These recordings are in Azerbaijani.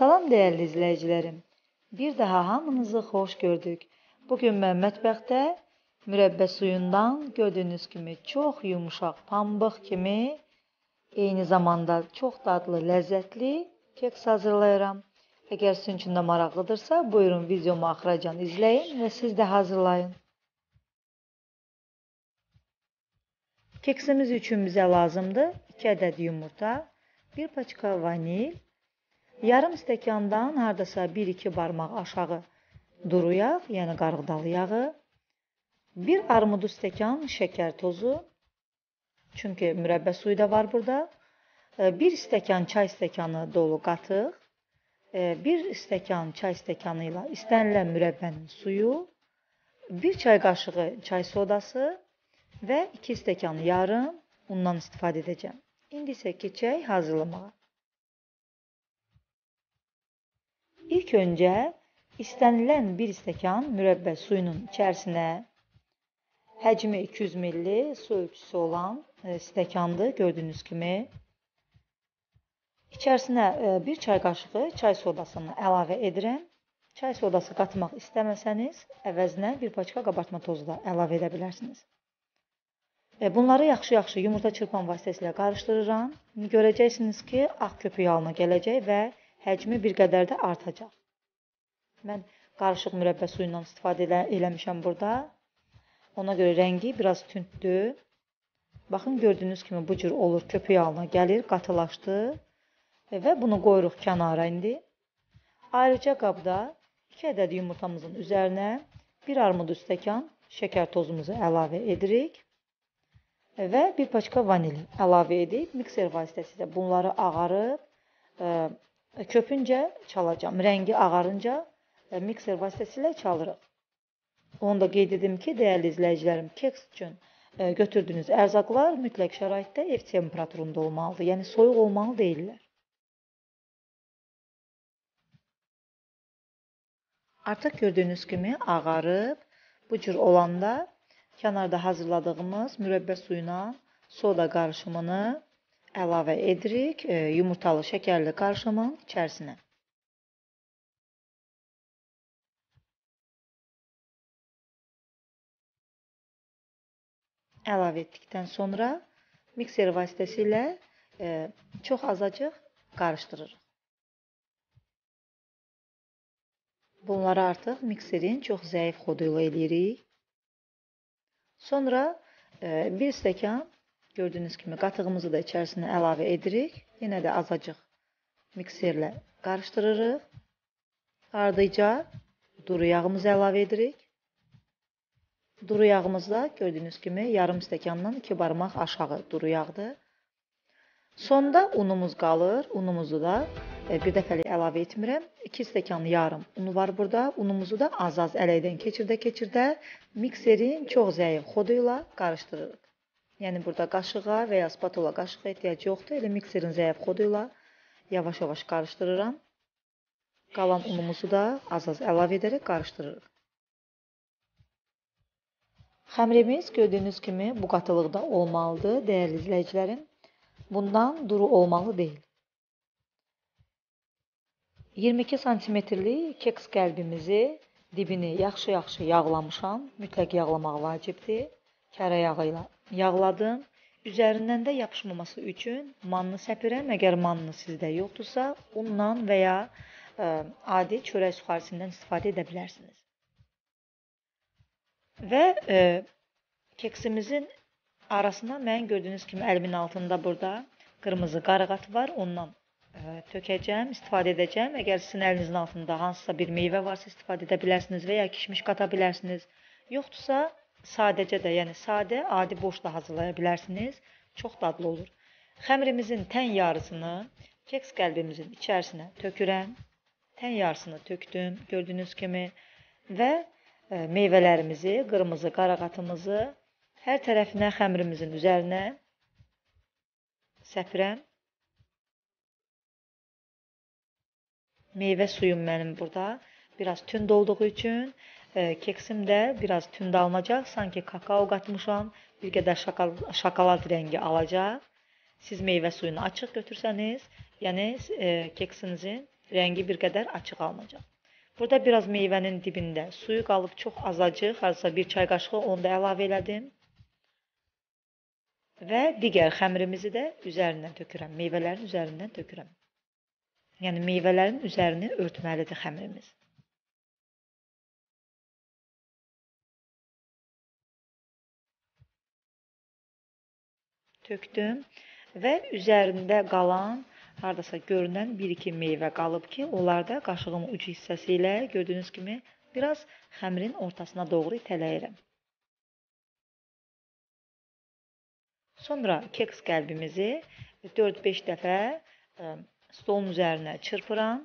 Salam dəyərli izləyicilərim. Bir daha hamınızı xoş gördük. Bu gün mən mətbəxdə mürəbbə suyundan gördüyünüz kimi çox yumşaq pambıq kimi eyni zamanda çox dadlı, ləzzətli keks hazırlayıram. Əgər sizin üçün də maraqlıdırsa, buyurun videomu axıracan izləyin və siz də hazırlayın. Keksimiz üçün bizə lazımdır 2 ədəd yumurta, 1 paçka vanil, Yarım stəkandan hardasa 1-2 barmaq aşağı duru yağ, yəni qarğıdalı yağı, 1 armudu stəkan şəkər tozu, çünki mürəbbə suyu da var burada, 1 stəkan çay stəkanı dolu qatıq, 1 stəkan çay stəkanı ilə istənilən mürəbbənin suyu, 1 çay qaşığı çay sodası və 2 stəkan yarım undan istifadə edəcəm. İndi isə keçək hazırlamağa. İlk öncə istənilən 1 stəkan mürəbbə suyunun içərisinə həcmi 200 ml su ölçüsü olan e, stəkandır, gördüyünüz kimi. İçərisinə 1 e, çay qaşığı çay sodasını əlavə edirəm. Çay sodası qatmaq istəməsəniz, əvəzinə 1 paçka qabartma tozu da əlavə edə bilərsiniz. E, bunları yaxşı-yaxşı yumurta çırpan vasitəsilə qarışdırıram. Görəcəksiniz ki, ağ köpük halına gələcək və həcmi bir qədər də artacaq. Mən qarışıq mürəbbə suyundan istifadə elə, eləmişəm burada. Ona görə rəngi biraz tündür. Baxın, gördüyünüz kimi bu cür olur, köpük halına gəlir, qatılaşdı. Və bunu qoyuruq kənara indi. Ayrıca qabda 2 ədəd yumurtamızın üzərinə 1 armud stəkan şəkər tozumuzu əlavə edirik. Və 1 paçka vanili əlavə edib mikser vasitəsilə bunları ağarıb köpüncə çalacam. Rəngi ağarınca e, mikser vasitəsilə çalırıq. Onu da qeyd edim ki, dəyərli izləyicilərim, keks üçün e, götürdüyünüz ərzaqlar mütləq şəraitdə ev temperaturunda olmalıdır. Yəni soyuq olmalı deyillər. Artıq gördüyünüz kimi ağarıb. Bu cür olanda kənarda hazırladığımız mürəbbə suyuna soda qarışımını əlavə edirik e, yumurtalı şəkərli qarışımın içərisinə. Əlavə etdikdən sonra mikser vasitəsilə e, çox azacıq qarışdırırıq. Bunları artıq mikserin çox zəif xodu ilə eləyirik. Sonra e, bir stəkan Gördüyünüz kimi qatığımızı da içərisinə əlavə edirik. Yenə də azacıq mikserlə qarışdırırıq. Ardıca duru yağımızı əlavə edirik. Duru yağımız da gördüyünüz kimi yarım stəkandan 2 barmaq aşağı duru yağdır. Sonda unumuz qalır. Unumuzu da e, bir dəfəlik əlavə etmirəm. 2 stəkan yarım unu var burada. Unumuzu da az-az ələkdən keçirdə-keçirdə mikserin çox zəif xodu ilə qarışdırırıq. Yəni burada qaşığa və ya spatula qaşığa ehtiyac yoxdur. Elə mikserin zəif xodu ilə yavaş-yavaş qarışdırıram. Qalan unumuzu da az-az əlavə edərək qarışdırırıq. Xəmirimiz gördüyünüz kimi bu qatılıqda olmalıdır, dəyərli izləyicilərim. Bundan duru olmalı deyil. 22 santimetrlik keks qəlbimizi dibini yaxşı-yaxşı yağlamışam. Mütləq yağlamaq vacibdir. Kərə yağı ilə yağladım. Üzərindən də yapışmaması üçün manını səpirəm. Əgər manını sizdə yoxdursa, unla və ya ə, e, adi çörək suxarisindən istifadə edə bilərsiniz. Və ə, e, keksimizin arasına mən gördüyünüz kimi əlimin altında burada qırmızı qaraqat var. Ondan ə, e, tökəcəm, istifadə edəcəm. Əgər sizin əlinizin altında hansısa bir meyvə varsa istifadə edə bilərsiniz və ya kişmiş qata bilərsiniz. Yoxdursa, sadəcə də, yəni sadə, adi boş da hazırlaya bilərsiniz. Çox dadlı olur. Xəmirimizin tən yarısını keks qəlbimizin içərisinə tökürəm. Tən yarısını tökdüm, gördüyünüz kimi və e, meyvələrimizi, qırmızı qaraqatımızı hər tərəfinə xəmirimizin üzərinə səpirəm. Meyvə suyum mənim burada biraz tünd olduğu üçün keksim də biraz tünd alınacaq. Sanki kakao qatmışam. Bir qədər şakal şokolad rəngi alacaq. Siz meyvə suyunu açıq götürsəniz, yəni e, keksinizin rəngi bir qədər açıq alınacaq. Burada biraz meyvənin dibində suyu qalıb çox azacıq, hardasa bir çay qaşığı onu da əlavə elədim. Və digər xəmirimizi də üzərindən tökürəm, meyvələrin üzərindən tökürəm. Yəni meyvələrin üzərini örtməlidir xəmirimiz. Tökdüm və üzərində qalan hardasa görünən 1-2 meyvə qalıb ki, onlar da qaşığımın ucu hissəsi ilə gördüyünüz kimi biraz xəmirin ortasına doğru itələyirəm. Sonra keks qəlbimizi 4-5 dəfə e, stolun üzərinə çırpıram.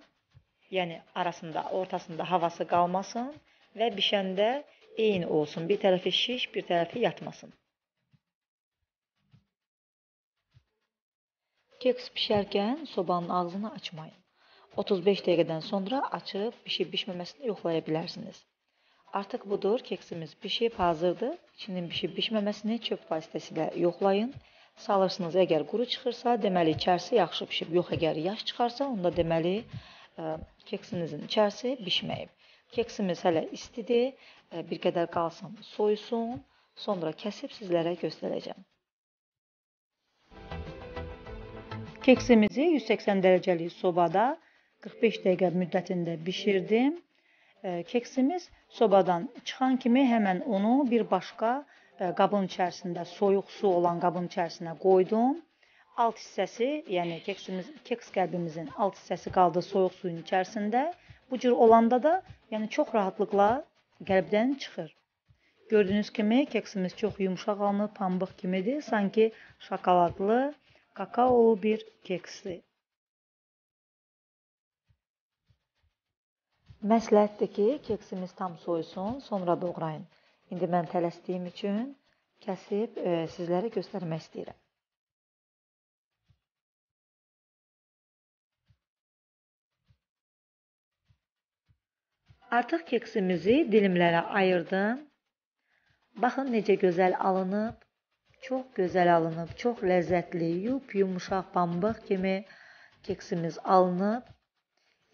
Yəni arasında, ortasında havası qalmasın və bişəndə eyni olsun. Bir tərəfi şiş, bir tərəfi yatmasın. Keks pişərkən sobanın ağzını açmayın. 35 dəqiqədən sonra açıb bişib-bişməməsini yoxlaya bilərsiniz. Artıq budur, keksimiz bişib, hazırdır. İçinin bişib-bişməməsini çöp vasitəsilə yoxlayın. Salırsınız, əgər quru çıxırsa, deməli içərisi yaxşı bişib. Yox, əgər yaş çıxarsa, onda deməli ə, keksinizin içərisi bişməyib. Keksimiz hələ istidir. Ə, bir qədər qalsın, soyusun. Sonra kəsib sizlərə göstərəcəm. Keksimizi 180 dərəcəlik sobada 45 dəqiqə müddətində bişirdim. Keksimiz sobadan çıxan kimi həmən onu bir başqa qabın içərisində, soyuq su olan qabın içərisinə qoydum. Alt hissəsi, yəni keksimiz, keks qəlbimizin alt hissəsi qaldı soyuq suyun içərisində. Bu cür olanda da, yəni çox rahatlıqla qəlbdən çıxır. Gördüyünüz kimi keksimiz çox yumşaq alınıb, pambıq kimidir. Sanki şokoladlı, kakaolu bir keksdir. Məsləhətdir ki, keksimiz tam soyusun, sonra doğrayın. İndi mən tələsdiyim üçün kəsib e, sizlərə göstərmək istəyirəm. Artıq keksimizi dilimlərə ayırdım. Baxın necə gözəl alınıb. Çox gözəl alınıb, çox ləzzətli, yup yumuşaq pambıq kimi keksimiz alınıb.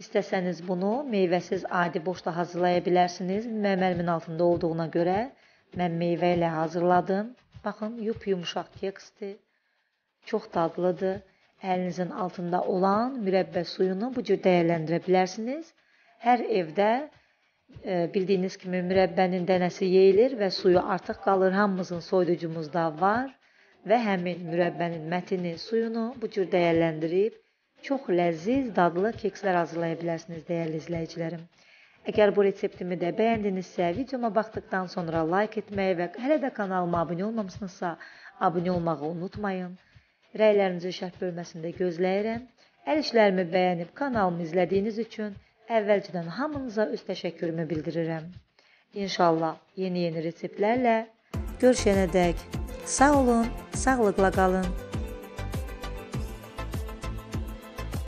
İstəsəniz bunu meyvəsiz adi boşda hazırlaya bilərsiniz. Məmərimin altında olduğuna görə mən meyvə ilə hazırladım. Baxın, yup yumuşaq keksdir. Çox dadlıdır. Əlinizin altında olan mürəbbə suyunu bu cür dəyərləndirə bilərsiniz. Hər evdə Bildiyiniz kimi mürəbbənin dənəsi yeyilir və suyu artıq qalır. Hamımızın soyuducumuzda var və həmin mürəbbənin mətini, suyunu bu cür dəyərləndirib çox ləzziz, dadlı kekslər hazırlaya bilərsiniz dəyərli izləyicilərim. Əgər bu reseptimi də bəyəndinizsə, videoma baxdıqdan sonra like etməyi və hələ də kanalıma abunə olmamısınızsa, abunə olmağı unutmayın. Rəylərinizi şərh bölməsində gözləyirəm. Əl işlərimi bəyənib kanalımı izlədiyiniz üçün əvvəlcədən hamınıza öz təşəkkürümü bildirirəm. İnşallah yeni-yeni reseptlərlə görüşənədək sağ olun, sağlıqla qalın.